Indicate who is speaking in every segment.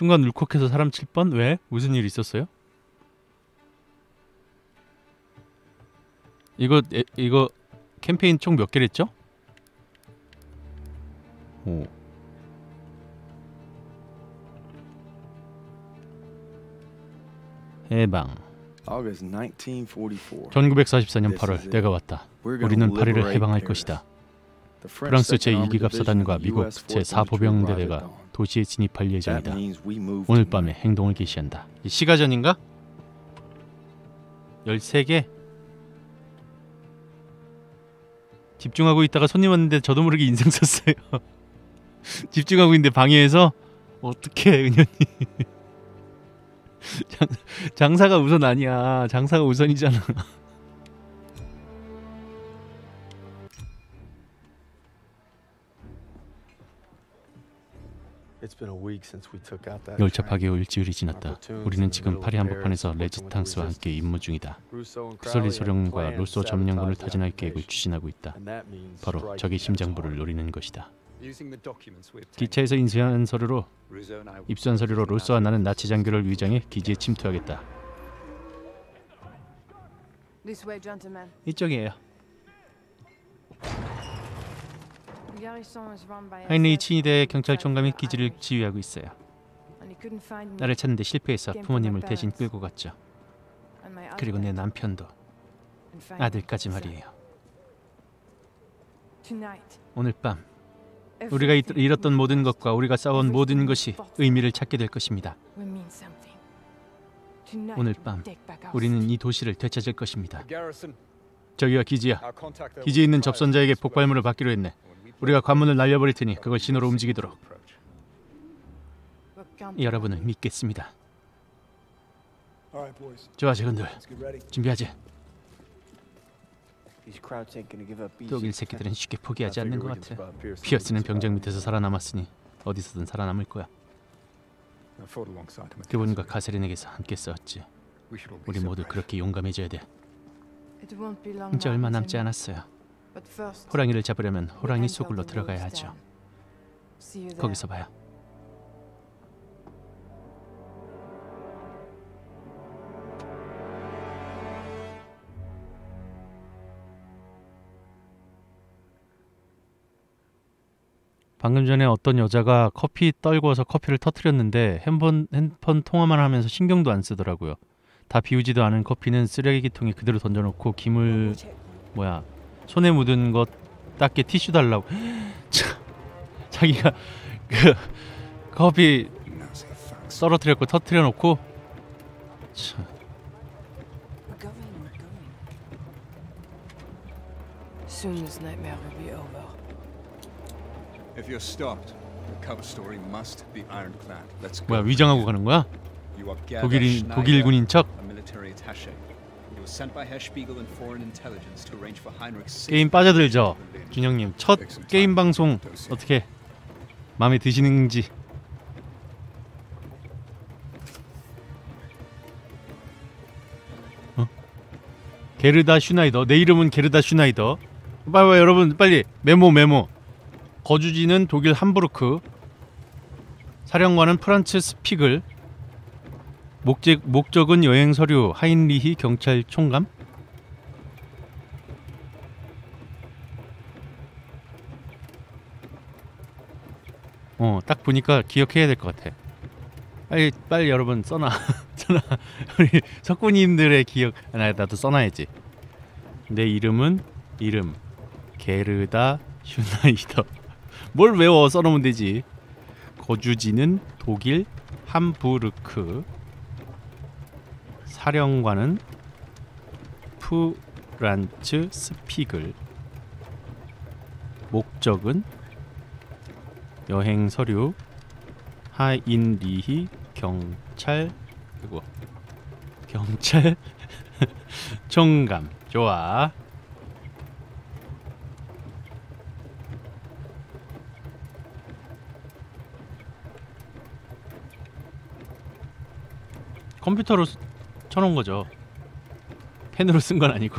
Speaker 1: 순간 울컥해서 사람 칠 뻔? 왜? 무슨 일 있었어요? 이거 에, 이거 캠페인 총 몇 개랬죠? 오. 해방.
Speaker 2: August 1944.
Speaker 1: 1944년 8월 내가 왔다. 우리는 파리를 해방할 것이다. 프랑스 제2기갑 사단과 미국 제4보병대대가 도시에 진입할 예정이다. 오늘 밤에 행동을 개시한다. 시가전인가? 13개? 집중하고 있다가 손님 왔는데 저도 모르게 인생 썼어요. 집중하고 있는데 방해해서 어떻게 은현이 장, 장사가 우선 아니야. 장사가 우선이잖아. 열차 파괴 후 일주일이 지났다. 우리는 지금 파리 한복판에서 레지스탕스와 함께 임무 중이다. 크롤리 소령과 루소 점령군을 타진할 계획을 추진하고 있다. 바로 적의 심장부를 노리는 것이다. 기차에서 인수한 서류로 입수한 서류로 루소와 나는 나치 장교를 위장해 기지에 침투하겠다. 이쪽이에요. 하인리 친위대 경찰총감이 기지를 지휘하고 있어요.
Speaker 3: and he couldn't find me
Speaker 1: 나를 찾는데 실패해서 부모님을 대신 끌고 갔죠.
Speaker 3: and my
Speaker 1: 그리고 내 남편도 아들까지. 말이에요.
Speaker 3: Tonight,
Speaker 1: 오늘 밤 우리가 잃- 잃었던 모든 것과 우리가 싸운 모든 것이 의미를 찾게 될 것입니다. 오늘 밤 우리는. 이 도시를 되찾을 것입니다.
Speaker 4: Garrison,
Speaker 1: 저기가 기지야. 기지에 있는 접선자에게 폭발물을 받기로 했네. 우리가 관문을 날려버릴 테니 그걸 신호로 움직이도록 여러분을 믿겠습니다. 좋아,
Speaker 5: ready.
Speaker 1: 준비하지. 독일 새끼들은 쉽게 포기하지 않는 것 같아. 피어스는
Speaker 2: this
Speaker 1: 밑에서 살아남았으니 어디서든 살아남을 거야.
Speaker 4: I fought alongside him at
Speaker 1: 그분과. 가세린에게서 함께 싸웠지.
Speaker 4: We should all be
Speaker 1: 우리 모두. 그렇게 용감해져야 돼.
Speaker 3: It won't be long
Speaker 1: 이제 얼마 남지. 않았어요. 호랑이를 잡으려면 호랑이
Speaker 3: the
Speaker 1: 들어가야 하죠. 거기서 봐요. 방금 전에 어떤 여자가 커피 떨궈서 커피를 터트렸는데 핸폰, 핸폰 통화만 하면서 신경도 안 쓰더라고요. 다 비우지도 않은 커피는 쓰레기통에 그대로 던져놓고 김을 뭐야 손에 묻은 것 닦게 티슈 달라고 참, 자기가 그 커피 썰어뜨렸고 터트려 놓고 참
Speaker 3: We're going, we're going. Soon this nightmare will be over.
Speaker 4: If you're stopped, the cover story must be ironclad. Let's go.
Speaker 1: 뭐야 위장하고 가는 거야? 독일인
Speaker 4: Schneider,
Speaker 1: 독일 군인 척
Speaker 4: a military attaché. You were sent by Herr Spiegel and Foreign Intelligence to arrange for Heinrich
Speaker 1: 게임 빠져들죠. 준영님 첫 게임 방송 어떻게 마음에 드시는지. 어? 게르다 슈나이더. 내 이름은 게르다 슈나이더. 빨리 빨리 여러분 빨리. 메모 메모. 거주지는 독일 함부르크. 사령관은 프란츠 스피글 목적, 목적은 여행 서류 하인리히 경찰 총감 어, 딱 보니까 기억해야 될 것 같아. 빨리 빨리 여러분 써놔. 써놔. 우리 석구님들의 기억. 아, 나 나도 써놔야지. 내 이름은 이름 게르다 슈나이더. 뭘 외워 써놓으면 되지. 거주지는 독일 함부르크. 사령관은 프란츠 스피글. 목적은 여행 서류 하인리히 경찰 그리고 경찰 총감 좋아 컴퓨터로 스- 쳐놓은 거죠 펜으로 쓴 건 아니고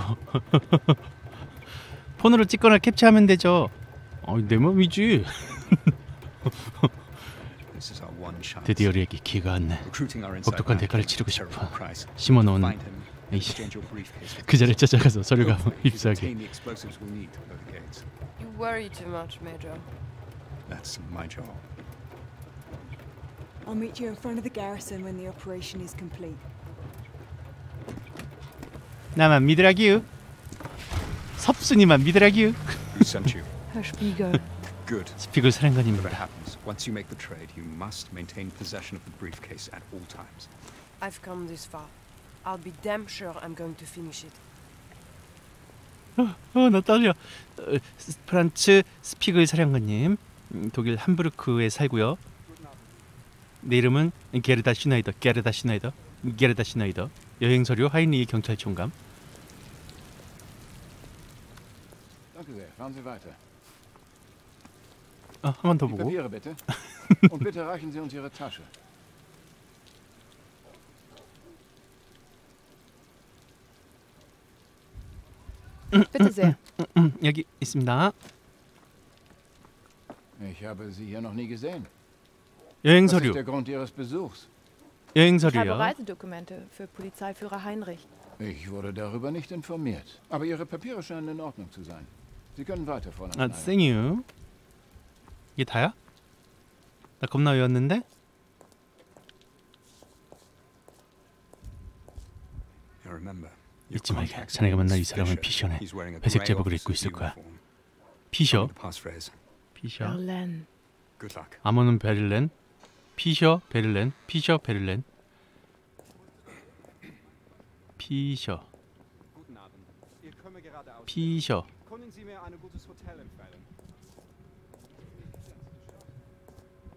Speaker 1: 폰으로 찍거나 캡처하면 되죠 어, 내 맘이지. 드디어 우리에게 기회가 왔네. 혹독한 대가를 치르고 싶어. 심어놓은 에이씨. 그 자리에 찾아가서 서류가 입수하게.
Speaker 3: You worry too much, Major.
Speaker 4: That's my job.
Speaker 6: I'll meet you in front of the garrison when the operation is complete.
Speaker 1: 나만 믿으라기요. 섭순이만 믿으라기요.
Speaker 4: Who sent you?
Speaker 3: Herr Spiegel.
Speaker 4: Good.
Speaker 1: 스피글 사령관입니다.
Speaker 4: happens, once you make the trade, you must maintain possession of the briefcase at all times.
Speaker 3: I've come this far. I'll be damn sure I'm going to finish it.
Speaker 1: 어, 나 떨려. 어, 스- 프란츠 스피글 사령관님, 음, 독일 함부르크에 살고요. 내 이름은 게르다 슈나이더, 게르다 슈나이더, 게르다 슈나이더. 여행 서류 하인리 경찰총감.
Speaker 7: Danke sehr. Fahren Sie weiter.
Speaker 1: 아, 한 번 더 보고.
Speaker 7: Papiere bitte. Und bitte reichen Sie uns Ihre Tasche.
Speaker 3: Bitte sehr.
Speaker 1: 음, 여기 있습니다.
Speaker 7: Ich habe Sie hier noch nie gesehen.
Speaker 1: 여행
Speaker 7: Was ist
Speaker 1: 서류,
Speaker 7: der Grund Ihres Besuchs?
Speaker 1: 여행
Speaker 8: Ich habe
Speaker 1: 서류요.
Speaker 8: Reisedokumente für Polizeiführer Heinrich.
Speaker 7: Ich wurde darüber nicht informiert. Aber Ihre Papiere scheinen in Ordnung zu sein. Sie können weiter, Fräulein
Speaker 1: 아,
Speaker 7: Schneider.
Speaker 1: 생유. 이게 다야? 나 겁나 외웠는데?
Speaker 4: Now remember, you've
Speaker 1: 잊지 말게.
Speaker 4: contacted
Speaker 1: 자네가 만날 이
Speaker 4: Miss
Speaker 1: 사람은
Speaker 4: Fisher.
Speaker 1: 피셔네.
Speaker 4: He's wearing a
Speaker 1: 회색
Speaker 4: grey
Speaker 1: 제복을 입고
Speaker 4: officer's
Speaker 1: 있을 거야.
Speaker 4: uniform.
Speaker 1: 피셔,
Speaker 4: Find the passphrase.
Speaker 1: 피셔.
Speaker 8: Berlin.
Speaker 4: Good luck.
Speaker 1: 암호는 베를렌, 피셔, 베를렌, 피셔, 베를렌. 피셔. 피셔.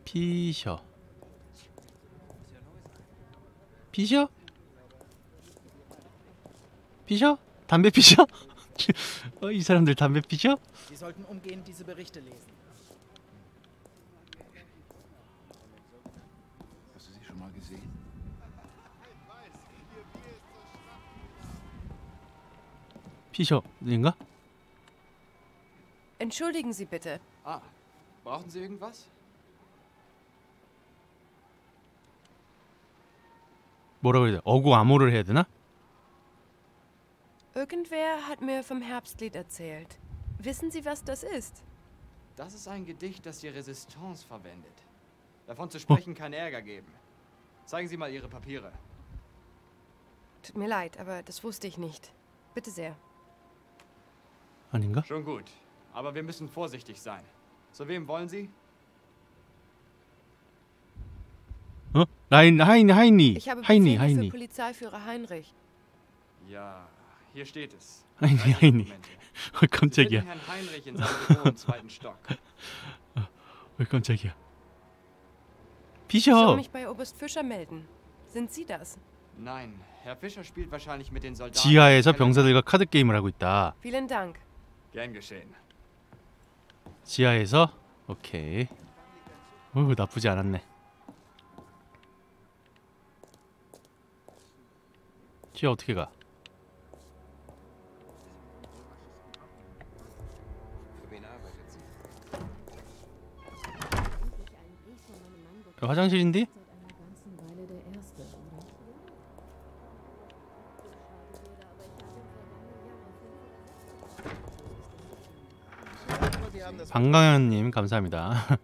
Speaker 1: 피셔. 피셔? 피셔? 담배 피셔? 어, 이 사람들 담배 피셔? 피셔인가?
Speaker 3: Entschuldigen Sie bitte.
Speaker 9: Ah, brauchen Sie irgendwas?
Speaker 1: 뭐라고 해야 돼? 어구 암호를 해야 되나?
Speaker 3: Irgendwer hat mir vom Herbstlied erzählt. Wissen Sie, was das ist?
Speaker 9: Das ist ein Gedicht, das die Resistance verwendet. Davon zu sprechen kann Ärger geben. Zeigen Sie mal Ihre Papiere.
Speaker 3: Tut mir leid, aber das wusste ich nicht. Bitte sehr.
Speaker 1: 아닌가?
Speaker 9: Schon gut. Aber wir müssen vorsichtig sein. Zu wem wollen Sie?
Speaker 1: 어? 라인 하인 하인리
Speaker 3: Ich habe
Speaker 1: 하인리
Speaker 3: Befehle für
Speaker 1: 하인리
Speaker 3: Polizeiführer Heinrich.
Speaker 9: Ja, hier steht es.
Speaker 1: 하인리 하인리
Speaker 9: Reisedokumente.
Speaker 1: 어,
Speaker 9: Sie finden
Speaker 1: 깜짝이야
Speaker 9: Herrn Heinrich in seinem Büro im zweiten Stock.
Speaker 1: 왜 깜짝이야
Speaker 3: Ich soll
Speaker 1: 피셔
Speaker 3: mich bei Oberst Fischer melden. Sind Sie das?
Speaker 9: Nein, Herr Fischer spielt wahrscheinlich mit den Soldaten.
Speaker 1: 지하에서
Speaker 9: im Keller.
Speaker 1: 병사들과 카드 게임을 하고 있다
Speaker 3: Vielen Dank.
Speaker 9: Gern geschehen.
Speaker 1: 지하에서 오케이 오 나쁘지 않았네 지하 어떻게 가? 야, 화장실인데? 방강현님 감사합니다.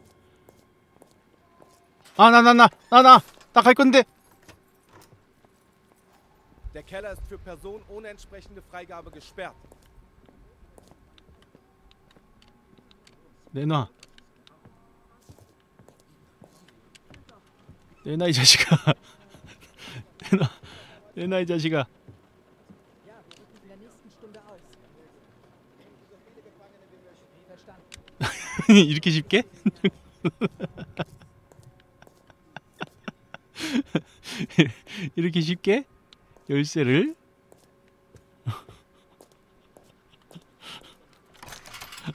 Speaker 1: 아 나 나 나 나 나 나 갈 건데
Speaker 10: Der Keller ist für Personen ohne entsprechende Freigabe gesperrt.
Speaker 1: 내놔 내놔 이 자식아 내놔 내놔 이 자식아 이렇게 쉽게? 이렇게 쉽게 열쇠를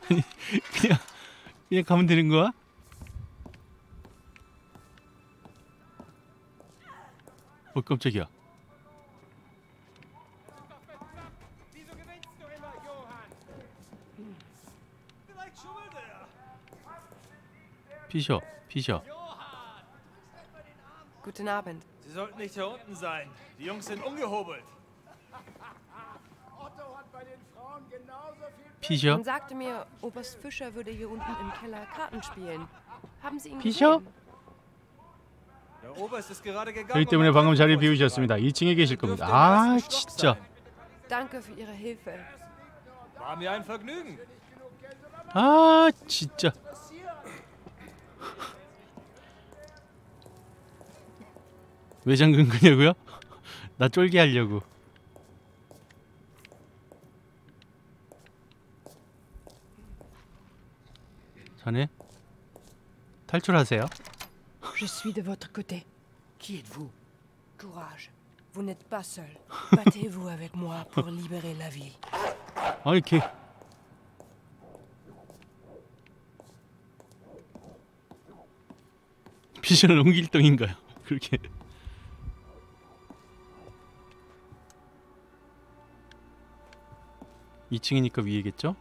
Speaker 1: 아니 그냥 그냥 가면 되는 거야? 어 깜짝이야 피셔 피셔
Speaker 3: Guten Abend.
Speaker 10: Sie sollten nicht hier unten sein. Die Jungs sind umgehobelt.
Speaker 1: 피셔?
Speaker 3: Man sagte mir, Oberst Fischer würde hier unten im Keller Karten spielen. Haben Sie ihn
Speaker 1: 피셔?
Speaker 3: gesehen?
Speaker 10: Der Oberst ist gerade gegangen.
Speaker 1: 그렇기
Speaker 10: um
Speaker 1: 때문에 방금 자리. 비우셨습니다. 2층에 계실 겁니다. 아 진짜.
Speaker 3: Danke für Ihre Hilfe.
Speaker 10: War mir ein Vergnügen.
Speaker 1: 아 진짜. 왜 잠근 거냐고요? 나 쫄게 하려고. 자네 탈출하세요.
Speaker 8: Je suis de votre côté.
Speaker 3: Qui êtes-vous Courage. Vous n'êtes pas seul. Battez-vous avec moi pour libérer la ville.
Speaker 1: 아니 걔 피셔는 홍길동인가요? 그렇게 이층이니까 위에겠죠?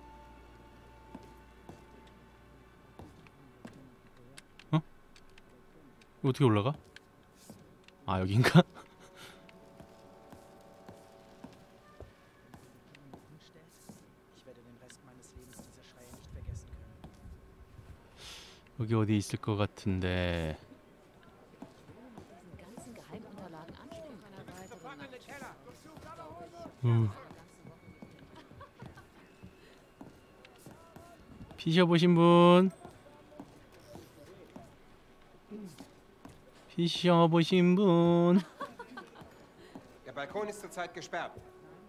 Speaker 1: 어? 어떻게 올라가? 아 여긴가? 여기 어디 있을 것 같은데 음. 피셔 보신 분 피셔 보신 분
Speaker 11: Der Balkon ist zurzeit gesperrt.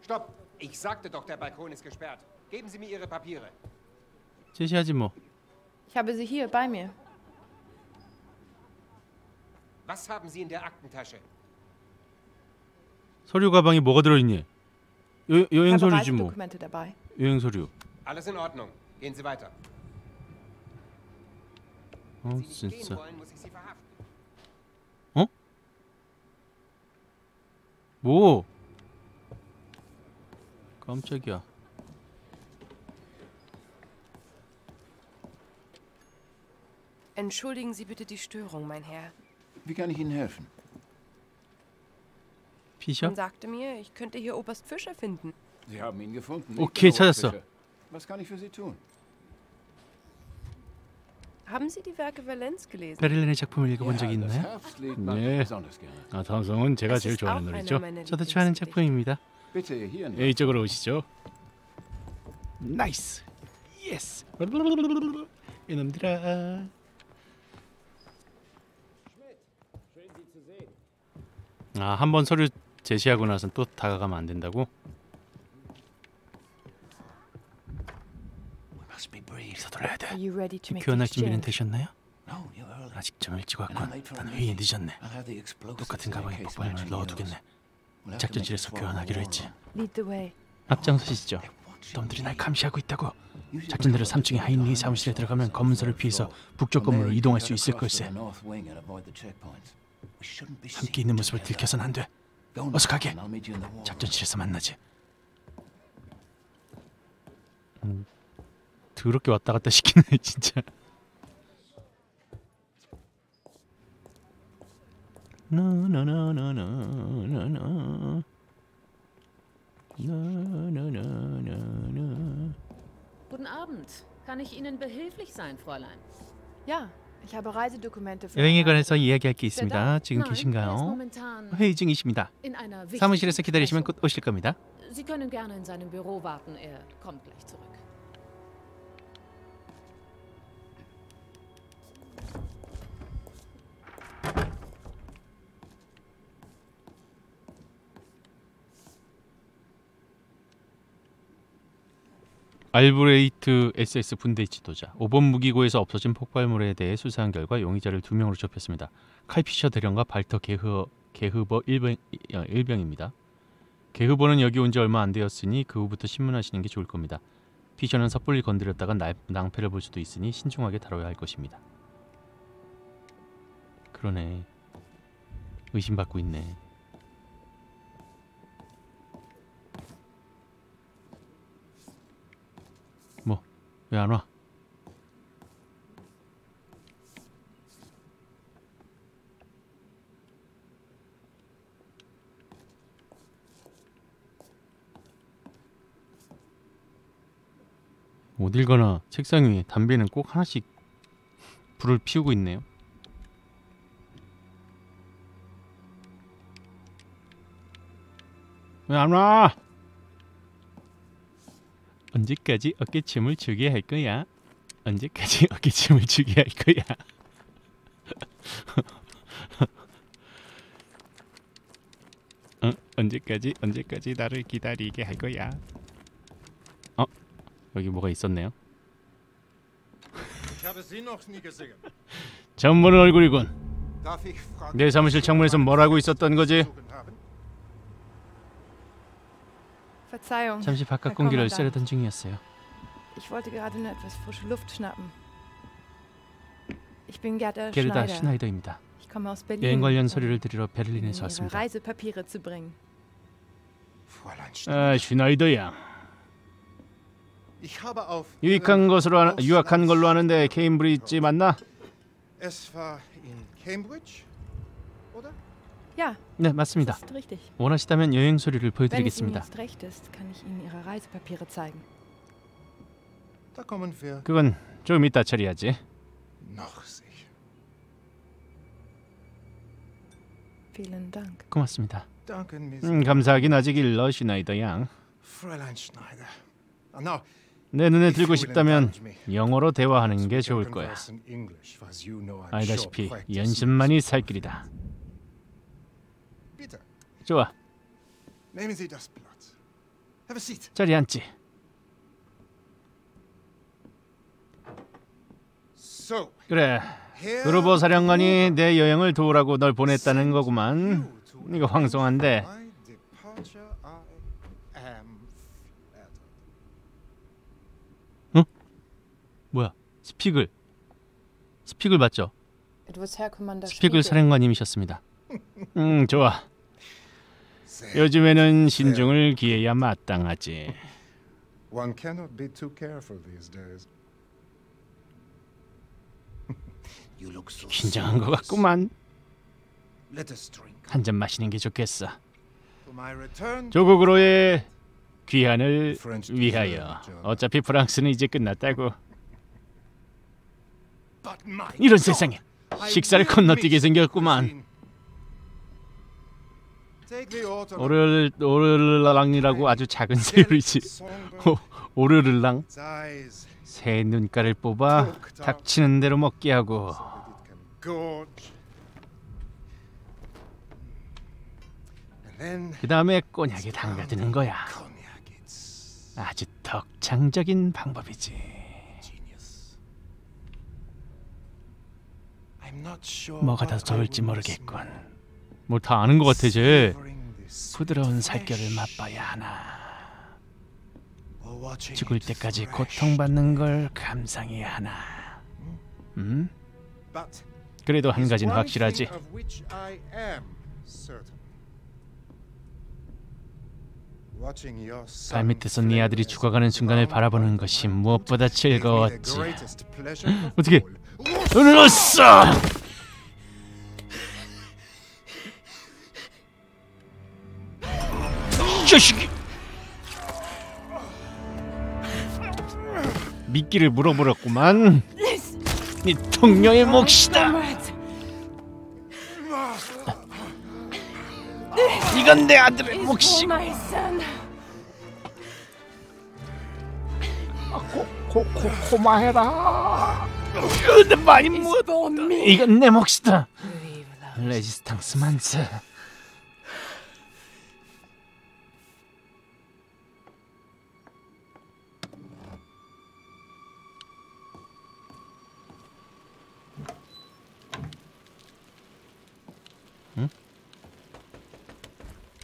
Speaker 11: Stopp! Ich sagte doch, der Balkon ist gesperrt. Geben Sie mir Ihre Papiere.
Speaker 1: 제시하지 뭐
Speaker 8: Ich habe sie hier bei mir.
Speaker 11: Was haben Sie in der Aktentasche?
Speaker 1: 서류 가방에 뭐가 들어있니? 여, 여행 서류지 뭐. 여행 서류
Speaker 11: Alles in Ordnung. Gehen Sie weiter.
Speaker 1: 어
Speaker 11: Wenn Sie nicht gehen
Speaker 1: 진짜
Speaker 11: wollen, muss ich Sie verhaften.
Speaker 1: 뭐 깜짝이야
Speaker 3: Entschuldigen Sie bitte die Störung, mein Herr.
Speaker 7: Wie kann ich Ihnen helfen?
Speaker 1: 피셔?
Speaker 3: Man sagte mir, ich könnte hier Oberst Fischer finden.
Speaker 7: Sie haben ihn gefunden.
Speaker 1: Okay,
Speaker 7: Ich bin
Speaker 1: 찾았어.
Speaker 7: Fischer. Was kann ich für Sie tun?
Speaker 3: Haben Sie die Werke Valenz gelesen?
Speaker 1: 베를린의 작품을 읽어본 적이 있나요? 네. 아 다음송은 제가 제일 좋아하는 노래죠 저도 좋아하는. 작품입니다 예,
Speaker 7: nicht.
Speaker 1: 이쪽으로 오시죠 나이스 예스 이놈들아 아 한 번 서류 제시하고 나선 또 다가가면 안 된다고? 서둘러야 돼. 교환할 준비는? 되셨나요? 아직 좀 일찍 왔군 난 회의에 늦었네. 똑같은 가방에 폭발물을 넣어두겠네. 작전실에서 교환하기로 했지. 앞장서시죠. 놈들이 날 감시하고 있다고. 작전대로 3층의 하인리 사무실에 들어가면 검문소를 피해서 북쪽 건물로 이동할 수 있을 걸세 함께 있는 모습을 들켜선 안 돼. 어서 가게. 작전실에서 만나지. 음, 더럽게 왔다 갔다 시키네 진짜 나나나나나나나 나나나나나
Speaker 12: Guten Abend. Kann ich Ihnen behilflich sein, Fräulein?
Speaker 8: Ja, ich habe Reisedokumente für
Speaker 1: 여행에 관해서 이야기할 게
Speaker 12: er
Speaker 1: 있습니다. 지금
Speaker 12: er
Speaker 1: 계신가요? 회의 중이십니다. 사무실에서 기다리시면. 곧 오실 겁니다.
Speaker 12: Sie können gerne in seinem Büro warten. Er kommt gleich zurück.
Speaker 1: 알브레이트 SS 분대 지도자 5번 무기고에서 없어진 폭발물에 대해 수사한 결과 용의자를 두 명으로 좁혔습니다. 칼피셔 대령과 발터 게흐, 게흐버 일병, 어, 일병입니다. 게흐버는 여기 온 지 얼마 안 되었으니 그 후부터 신문하시는 게 좋을 겁니다. 피셔는 섣불리 건드렸다가 날, 낭패를 볼 수도 있으니 신중하게 다뤄야 할 것입니다. 그러네. 의심받고 있네. 왜 안 와? 못 읽거나 책상 위에 담배는 꼭 하나씩 불을 피우고 있네요. 왜 안 와? 언제까지 어깨춤을 추게 할 거야? 언제까지 어깨춤을 추게 할 거야? 어? 언제까지 언제까지 나를 기다리게 할 거야? 어? 여기 뭐가 있었네요. 보는 얼굴이군. 내 사무실 창문에서 뭘 하고 있었던 거지?
Speaker 8: Verzeihung.
Speaker 1: 잠시 바깥 공기를. 쐬려던 중이었어요.
Speaker 8: Ich wollte gerade nur etwas frische Luft schnappen. Ich bin Gerda
Speaker 1: 게르다
Speaker 8: Schneider.
Speaker 1: 시나이더입니다.
Speaker 8: Ich komme aus Berlin.
Speaker 1: 여행 관련
Speaker 8: um
Speaker 1: 서류를 드리러 베를린에서
Speaker 8: Ihre
Speaker 1: 왔습니다.
Speaker 8: Reisepapiere zu bringen.
Speaker 1: 아, 슈나이더야.
Speaker 13: Ich habe auf
Speaker 1: 유익한 것으로 아, 유학한 걸로 아는데 케임브리지 맞나?
Speaker 13: Es war in Cambridge,
Speaker 1: 네, 맞습니다. 원하시다면 여행 서류를 보여드리겠습니다. 그건 좀 이따 처리하지. 고맙습니다. 음, 감사하긴 아직 일러 슈나이더 양.
Speaker 13: Ah,
Speaker 1: 내 눈에 들고 싶다면 영어로 대화하는 게 좋을 거야. 알다시피. 연습만이 살 길이다. 좋아. 자리 앉지.
Speaker 13: So,
Speaker 1: 그래, 그루버 사령관이 내 여행을 도우라고 널 보냈다는 거구만. 이거 황송한데.
Speaker 13: flattered.
Speaker 1: 뭐야? Spiegel. Spiegel 맞죠?
Speaker 8: It was Herr Commander
Speaker 1: Spiegel
Speaker 8: Spiegel.
Speaker 1: 사령관님이셨습니다. 음, 좋아. 요즘에는 신중을 기해야 마땅하지.
Speaker 13: One cannot be too careful these days. you look so
Speaker 1: 긴장한 것. 같구만. 한 잔 마시는 게 좋겠어. 조국으로의 귀환을 위하여. 어차피 프랑스는 이제 끝났다고. 이런 세상에 식사를 건너뛰게 생겼구만. 오르 오르르랑이라고 아주 작은 새우이지. 오, 오르르랑. 새 눈가를 뽑아 닥치는 대로 먹게 하고. 그 다음에 꼬냑에 담가드는 거야. 아주 덕창적인 방법이지. 뭐가 더 좋을지 모르겠군. 뭐다 아는 것 같아 쟤. 부드러운 살결을 맛봐야 하나. 죽을 때까지. 고통받는 걸 감상해야 하나. 음? 그래도 한
Speaker 13: one
Speaker 1: 확실하지. 발밑에서 네 아들이 죽어가는 순간을 바라보는 것이 무엇보다 즐거웠지. 어떻게? 으르렀어! 자식이! 미끼를 물어버렸구만. 네 동료의 몫이다. 이건 내 아들의 몫이.
Speaker 3: my son.
Speaker 1: 고고 고마해라. 근데 많이 못. 이건 내 몫이다. 레지스탕스 만세.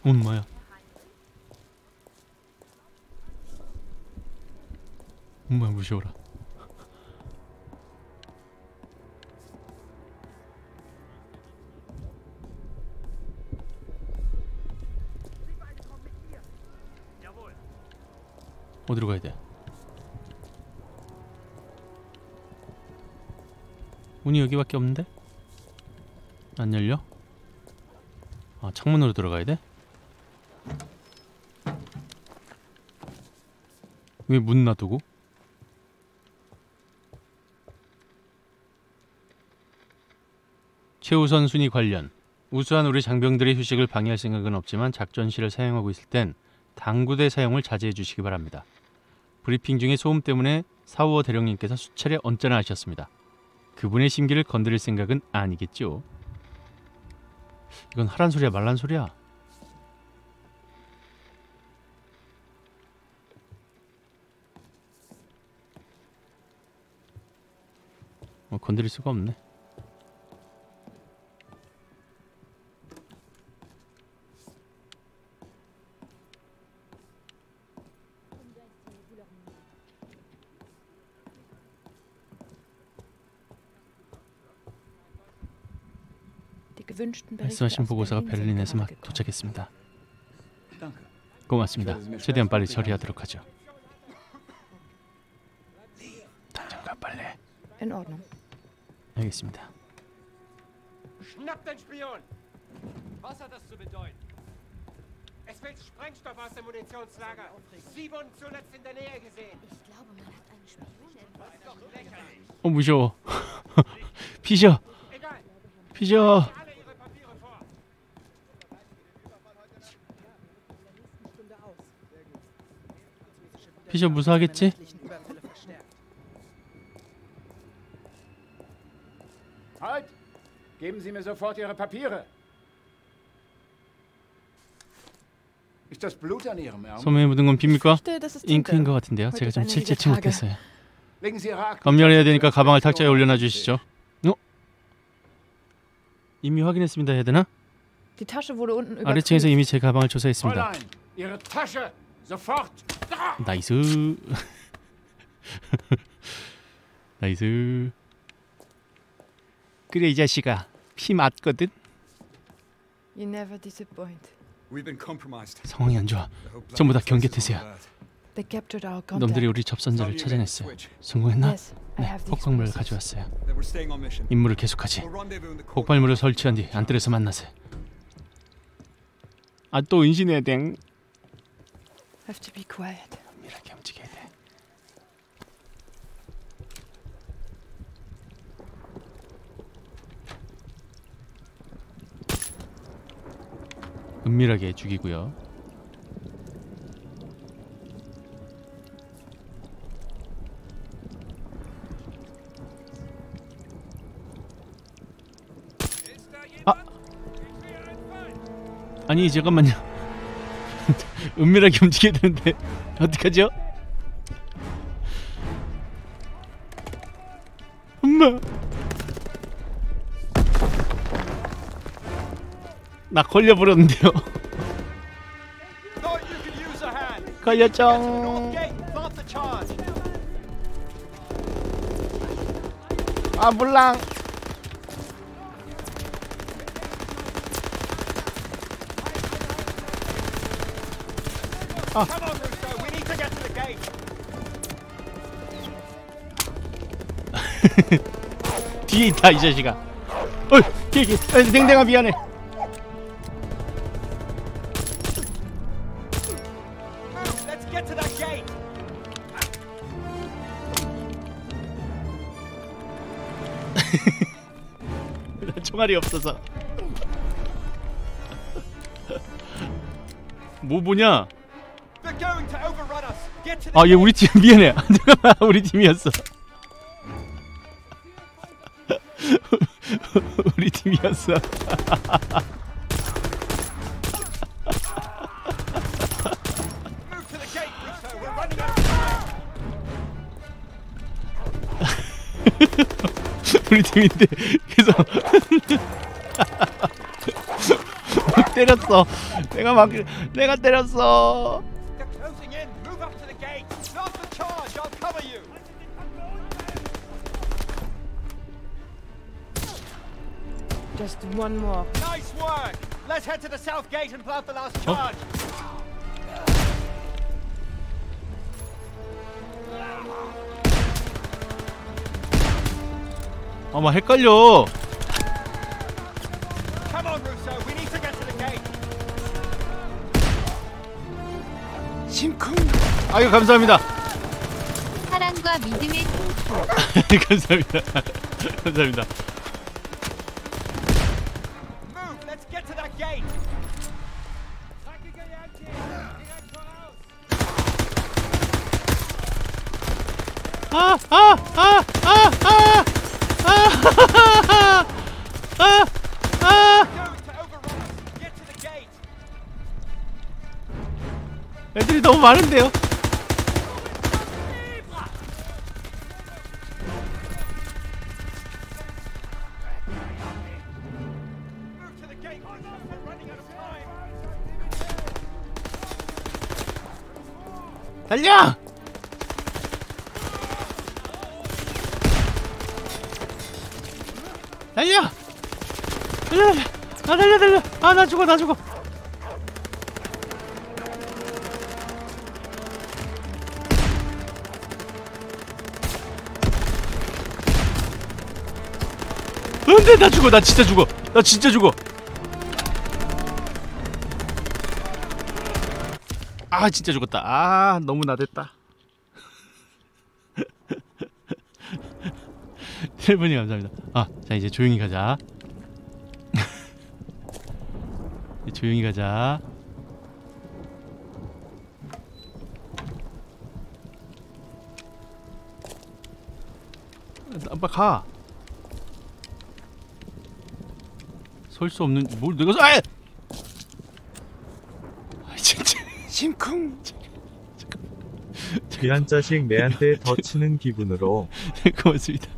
Speaker 1: 엄마야. 엄마 무시오라. 어디로 가야 돼? 문이 여기밖에 없는데? 안 열려? 아 창문으로 들어가야 돼? 왜 문 놔두고? 최우선 순위 관련 우수한 우리 장병들의 휴식을 방해할 생각은 없지만 작전실을 사용하고 있을 땐 당구대 사용을 자제해 주시기 바랍니다. 브리핑 중에 소음 때문에 사우어 대령님께서 수차례 언짢아 하셨습니다. 그분의 심기를 건드릴 생각은 아니겠죠? 이건 하란 소리야 말란 소리야? 건드릴 수가 없네. 말씀하신 보고서가 베를린에서 막. 도착했습니다. 고맙습니다. 최대한 빨리 처리하도록 하죠. 당장 가 빨리. 알겠습니다.
Speaker 11: Schnapp den Spion!
Speaker 9: Was hat das zu bedeuten?
Speaker 11: Es fehlt Sprengstoff aus dem Munitionslager. Sie wurden zuletzt in der Nähe gesehen.
Speaker 14: Ich glaube, man hat einen Spion entdeckt.
Speaker 1: 어 무서워. 피셔. 피셔. 피셔 무사하겠지?
Speaker 7: Halt! Geben Sie mir sofort Ihre Papiere. Ist das Blut an Ihrem Ärmel?
Speaker 1: 소매에 묻은 건
Speaker 8: ist
Speaker 1: 잉크인. 것 같은데요. 제가
Speaker 8: ist
Speaker 1: 좀 칠칠치. 못했어요. 검열해야 되니까 가방을 탁자에 올려놔 주시죠. 어? 이미 확인했습니다 해야 되나? 아래층에서. 이미 제 가방을 조사했습니다. Nice. Nice. 그래 이 자식아 피 맞거든.
Speaker 8: You never disappoint.
Speaker 4: We've been compromised.
Speaker 1: 상황이 안 좋아. 전부 다 경계 태세야.
Speaker 8: They captured our contact.
Speaker 1: 놈들이 우리 접선자를 찾아냈어요. 성공했나?
Speaker 8: Yes, I
Speaker 1: 네,
Speaker 8: have
Speaker 1: 폭발물을
Speaker 8: explosives.
Speaker 1: 가져왔어요.
Speaker 4: They were staying on mission.
Speaker 1: 임무를 계속하지.
Speaker 4: We'll rendezvous in the court.
Speaker 1: 폭발물을 설치한 뒤 안뜰에서 만나세. 아또 은신해야 돼.
Speaker 8: Have to be quiet.
Speaker 1: 은밀하게 움직여야 돼. 은밀하게 죽이고요. 아 아니 잠깐만요. 은밀하게 움직여야 되는데 어떡하죠? 나 걸려버렸는데요. 걸렸죠. 아
Speaker 10: the gate.
Speaker 1: 뒤에 있다 이 자식아 어이 걔걔 댕댕아 미안해 총알이 없어서 뭐 보냐 아 얘 우리 팀 미안해 우리 팀이었어 우리 팀이었어. 우리 팀인데 계속 때렸어 내가 막 내가 때렸어
Speaker 10: They're closing in. Move up to the gate. Start the charge. I'll cover you.
Speaker 8: Just one more.
Speaker 10: Nice work. Let's head to the south gate and plant the last charge.
Speaker 1: 아마 헷갈려 아유 감사합니다.
Speaker 14: 사랑과 믿음의 통수.
Speaker 1: 감사합니다. 감사합니다. 아, 아, 아, 아, 아, 아, 아, 아, 아, 애들이 너무 많은데요. 달려! 달려! 달려! 아 달려 달려! 아 나 죽어 나 죽어! 안돼 나 죽어 나 진짜 죽어 나 진짜 죽어 아 진짜 죽었다. 아 너무 나댔다. 1분이 감사합니다. 아자 이제 조용히 가자. 조용히 가자. 아빠 가. 설 수 없는 뭘 내가 아! 아 진짜 심쿵.
Speaker 15: 귀한 자식 내한테 더 치는 기분으로
Speaker 1: 고맙습니다.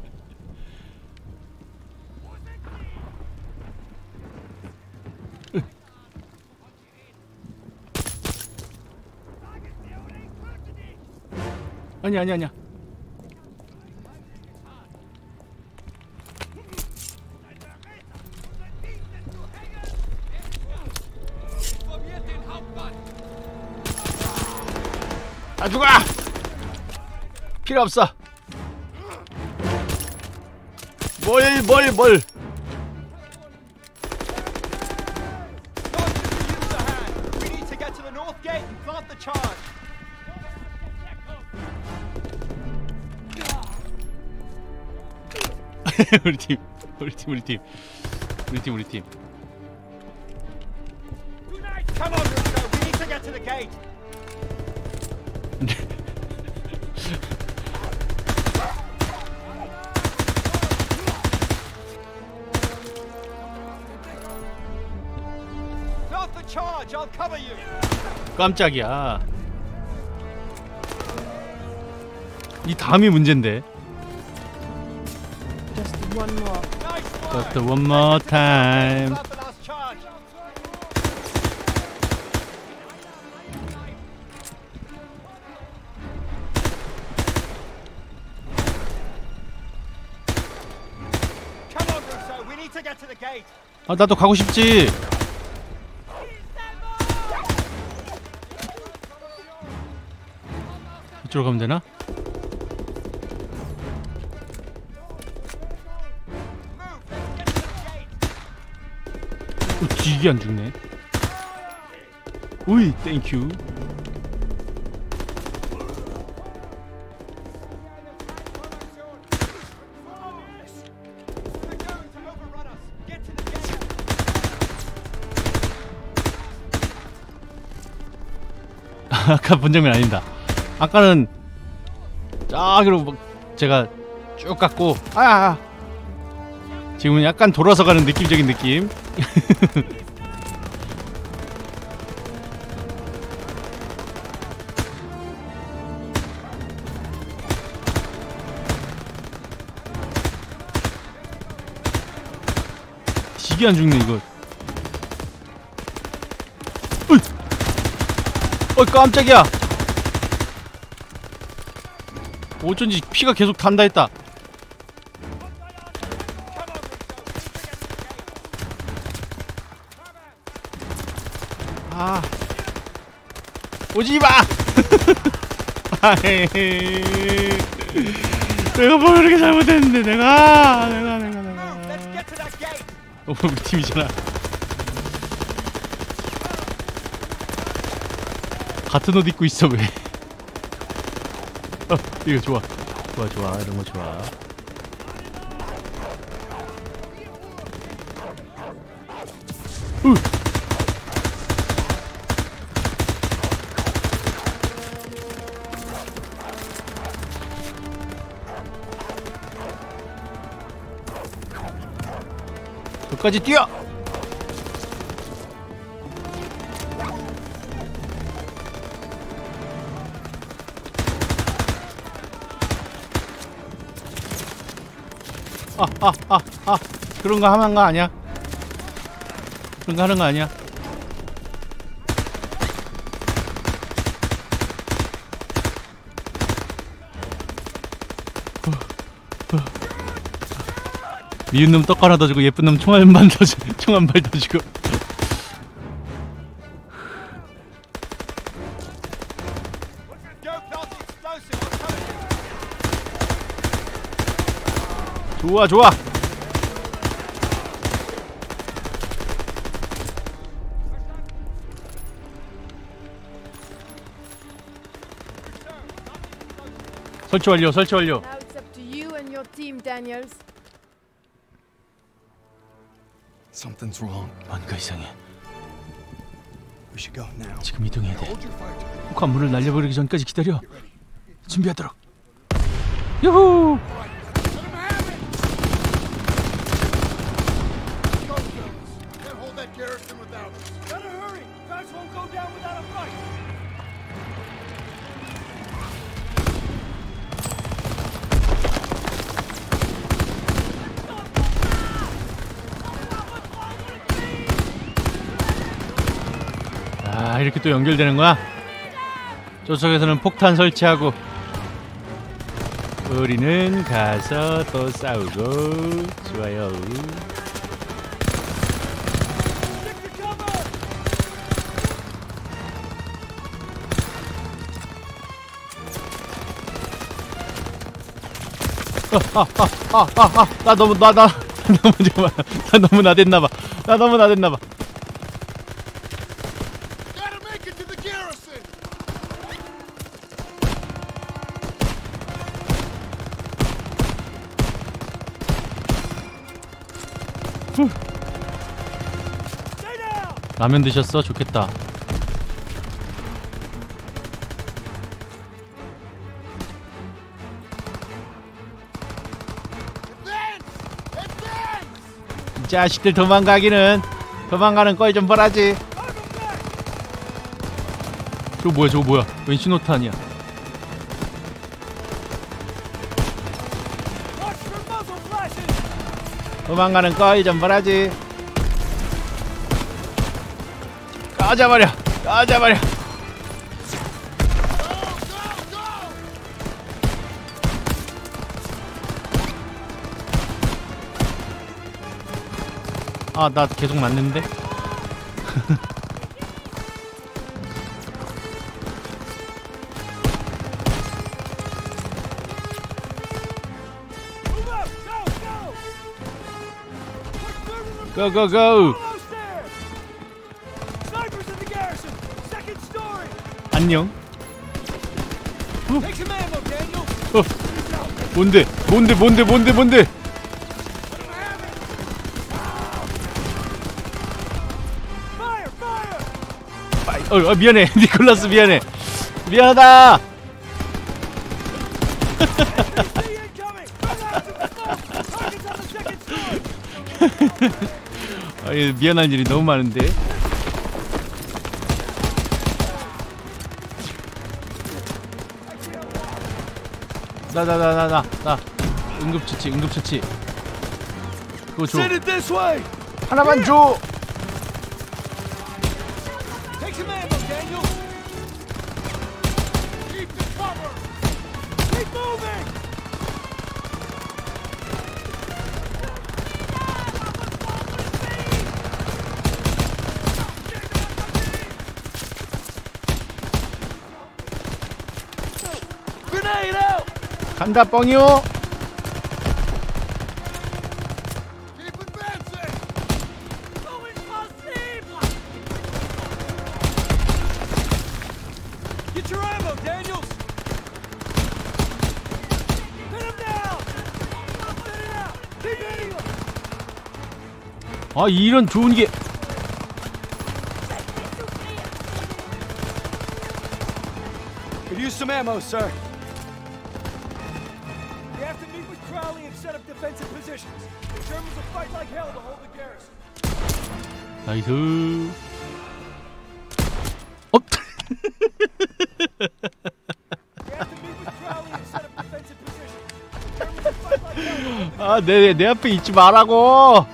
Speaker 1: 아니 아니 아니야. 필요 없어. 뭘, 뭘, 뭘. 우리 팀, 우리 팀, 우리 팀, 우리 팀, 우리 팀. 깜짝이야. 이 다음이 문제인데.
Speaker 8: Just one more.
Speaker 1: Just one more time. 아 나도 가고 싶지. 이쪽으로 가면 되나? 오, 뒤게 안 죽네. 우이, 땡큐. 아까 본 장면 아닙니다. 아까는 저기로 막 제가 쭉 갔고 아, 아 지금은 약간 돌아서 가는 느낌적인 느낌. 되게 안 죽네 이거. 으이! 어 깜짝이야. 어쩐지 피가 계속 단다 했다. 아 오지 마. 아이, 내가 뭘 그렇게 잘못했는데 내가 내가 내가 내가. 어 우리 팀이잖아. 같은 옷 입고 있어 왜? 이거 좋아. 좋아 좋아. 이런 거 좋아. 끝까지 뛰어! 그런 거 하는 거 아니야? 그런 거 하는 거 아니야? 미운 놈 떡 하나 더 주고 예쁜 놈총한발 더 주, 총한 발 더 주고 좋아 좋아 설치 완료 설치 완료
Speaker 8: Now it's up to you and your team, Daniels.
Speaker 2: Something's wrong.
Speaker 1: 뭔가 이상해
Speaker 2: We should go now.
Speaker 1: 지금 이동해야 돼 혹한 문을 날려버리기 전까지 기다려 준비하도록 유후 또 연결되는 거야? 저쪽에서는 폭탄 설치하고 우리는 가서 또 싸우고 좋아요. 아아아아아아 나 너무 나나 너무 잠깐만 나 너무 나댔나봐. 나 너무 나댔나봐 라면 드셨어? 좋겠다. 이 자식들 도망가기는 도망가는 거이 좀 보라지. 저거 뭐야? 저거 뭐야? 웬 신호탄이야? 도망가는 거이 좀 보라지. 꺼져버려! 꺼져버려! 아, 나 계속 맞는데? go, go, go! 안녕.
Speaker 10: Daniel.
Speaker 1: 어, 뭔데? 뭔데? 뭔데? 뭔데? 뭔데? 어, 어 미안해. 니콜라스 미안해. 미안하다. 아, 이 미안한 일이 너무 많은데. 나 나 나 나 나 나 응급처치 응급처치 그거 줘
Speaker 10: Send it this way.
Speaker 1: 하나만 줘
Speaker 10: Take some ammo, Daniel. Keep the cover. Keep moving. Grenade out.
Speaker 1: 간다 뻥이요.
Speaker 10: Oh.
Speaker 1: 아 이런 좋은 게
Speaker 10: Could use some ammo, sir. Hold the
Speaker 1: 아, 내, 내 앞에 있지 말라고!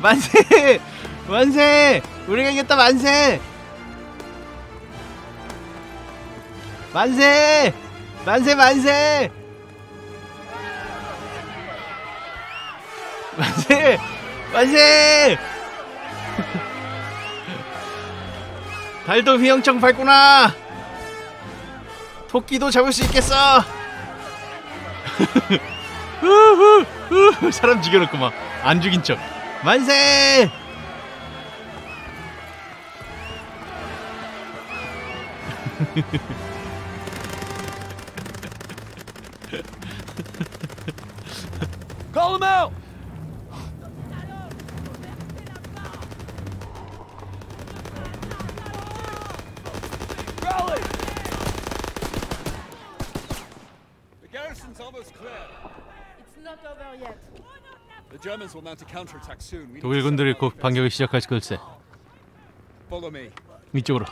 Speaker 1: 만세! 만세! 우리가 이겼다, 만세! 만세! 만세, 만세! 만세! 달도 휘영청 밟구나. 토끼도 잡을 수 있겠어. 사람 죽여놓고 막 안 죽인 척. 만세!
Speaker 10: Call! Rally!
Speaker 4: The garrison's almost clear.
Speaker 8: It's not over yet.
Speaker 4: The Germans will mount a counterattack soon. We need to
Speaker 1: 독일 군들이
Speaker 4: set
Speaker 1: 곧 반격을 시작할 걸세.
Speaker 4: Follow me.
Speaker 1: 이쪽으로.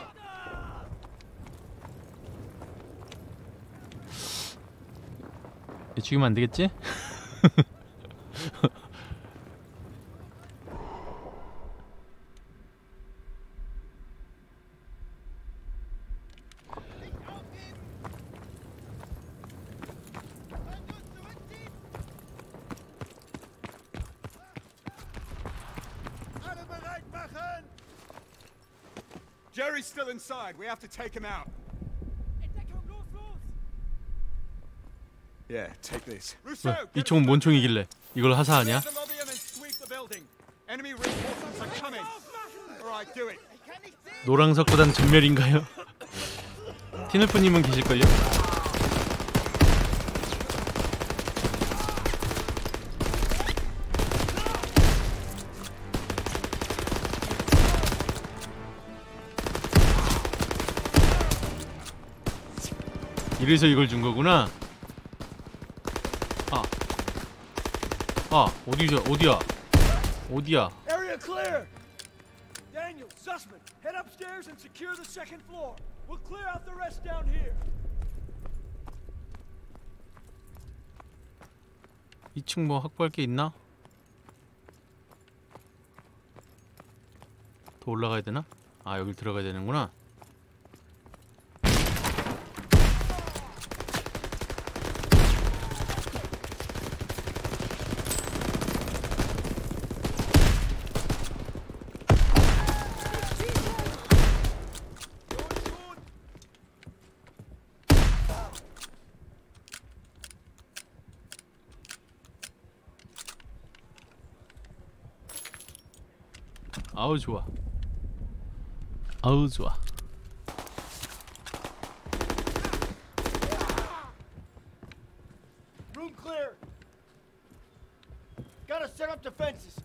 Speaker 1: 얘 죽이면 안 되겠지?
Speaker 4: Jerry's still inside. We have to take him out. Yeah, take this.
Speaker 10: Rousseau,
Speaker 1: 이 총은 뭔 총이길래 이걸 하사하냐? 노랑석보단 전멸인가요? 티늘프님은 계실걸요? 이래서 이걸 준 거구나. 아, 아 어디죠? 어디야? 어디야?
Speaker 10: Area clear! Daniel, Sussman, head upstairs and secure the second floor. We'll clear out the rest down here.
Speaker 1: 2층 뭐 확보할 게 있나? 더 올라가야 되나? 아 여길 들어가야 되는구나. 아우 좋아. 아우 좋아.
Speaker 10: Room clear. Gotta set up defenses.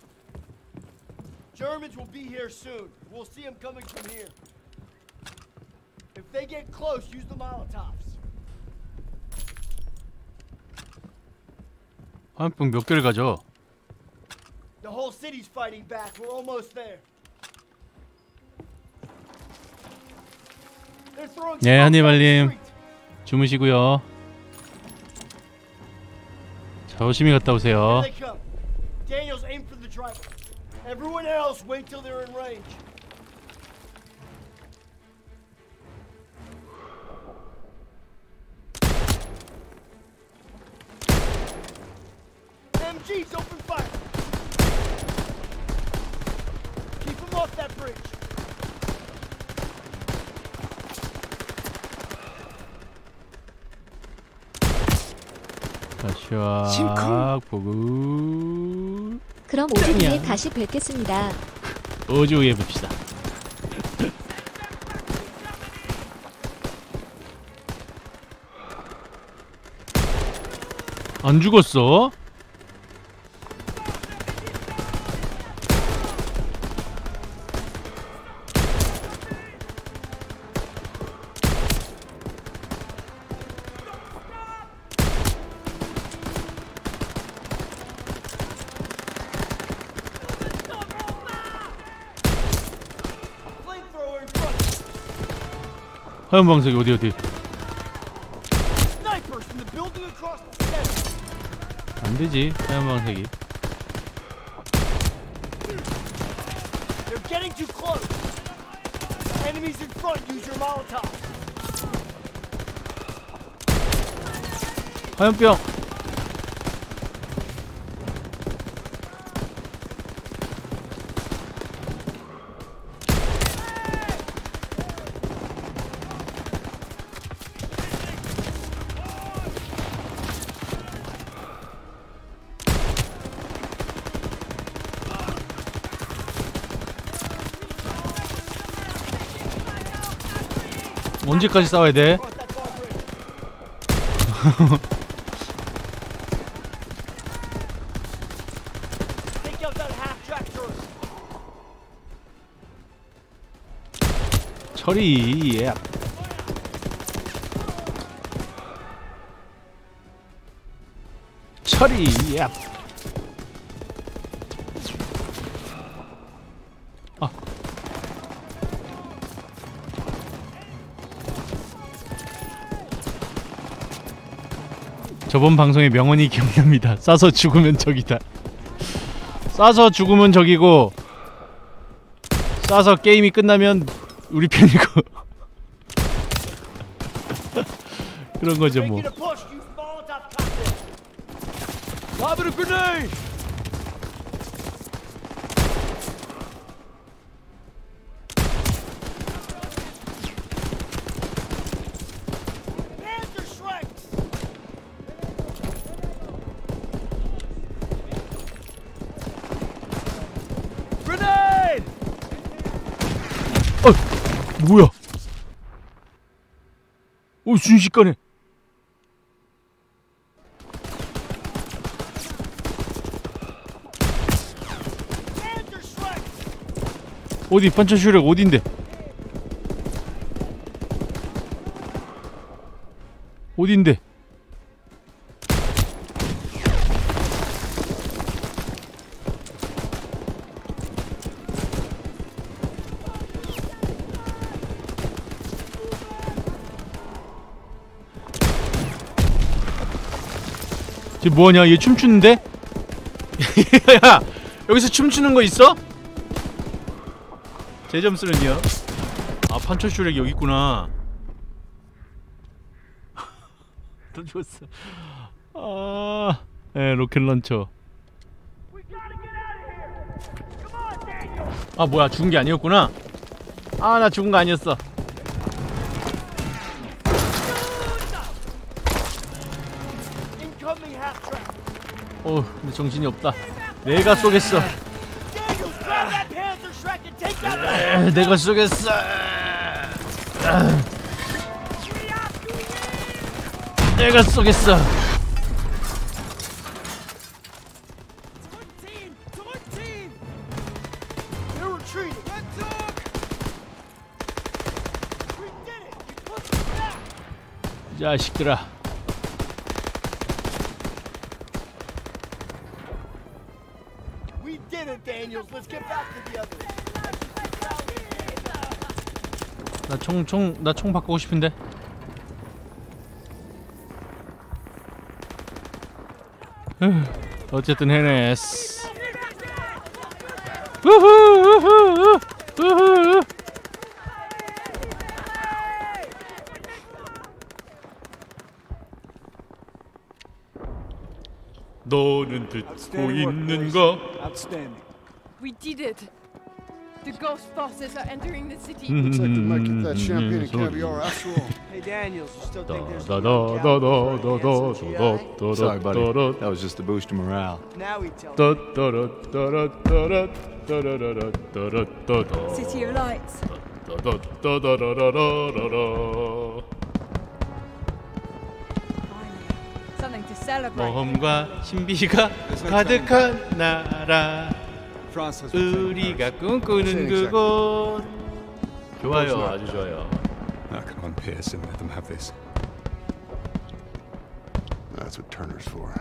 Speaker 10: Germans will be here soon. We'll see them coming from here. If they get close, use the Molotovs.
Speaker 1: 화염병 몇 개를 가져?
Speaker 10: City's fighting back. We're almost there.
Speaker 1: 네, 한니발님. 주무시고요. 조심히 갔다 오세요.
Speaker 10: Daniels, aim for the driver. Everyone else, wait till they're in range.
Speaker 1: 자, 샥 보고
Speaker 16: 그럼 5주 뒤에 다시 뵙겠습니다.
Speaker 1: 5주 후에 봅시다. 안 죽었어? 하얀방석이 어디 어디? 안되지 하얀방석이. 하얀병. 언제까지 싸워야 돼? 처리. 예. 처리. 예. 저번 방송의 명언이 기억납니다. 쏴서 죽으면 적이다. 쏴서 죽으면 적이고 쏴서 게임이 끝나면 우리 편이고 그런 거죠 뭐. 오 순식간에. 어디 반짝슈렉 어딘데? 어딘데? 쟤 뭐하냐? 얘 춤추는데? 야 여기서 춤추는 거 있어? 제 점수는요? 아 판초 슈렉 여기 있구나. 또 죽었어. 아, 예 로켓 런처. 아 뭐야 죽은 게 아니었구나. 아 나 죽은 거 아니었어. 어 근데 정신이 없다. 내가 쏘겠어. 내가 쏘겠어. 내가 쏘겠어. 자, 시끄라. 총 총 나 총 바꾸고 싶은데. 휴, 어쨌든 해냈어. 우후 우후 우후. 너는 듣고 있는가?
Speaker 10: Outstanding.
Speaker 8: We did it. The ghost forces are entering the city.
Speaker 7: Looks like we might get that
Speaker 1: Mm,
Speaker 7: champagne and caviar after all.
Speaker 10: Hey, Daniels, you still think there's
Speaker 1: Da da da da da da da da
Speaker 2: Sorry, buddy. That was just to boost your morale.
Speaker 10: Now he tells
Speaker 1: da da da da da da da da da da da da da da
Speaker 6: City of Lights.
Speaker 1: da da da da da da da da
Speaker 8: Something to celebrate.
Speaker 1: 모험과 신비가 가득한 나라 우리가 꿈꾸는 그곳 좋아요 아주 좋아요
Speaker 4: Now come on, Pearson, let them have this.
Speaker 13: That's what Turner's for.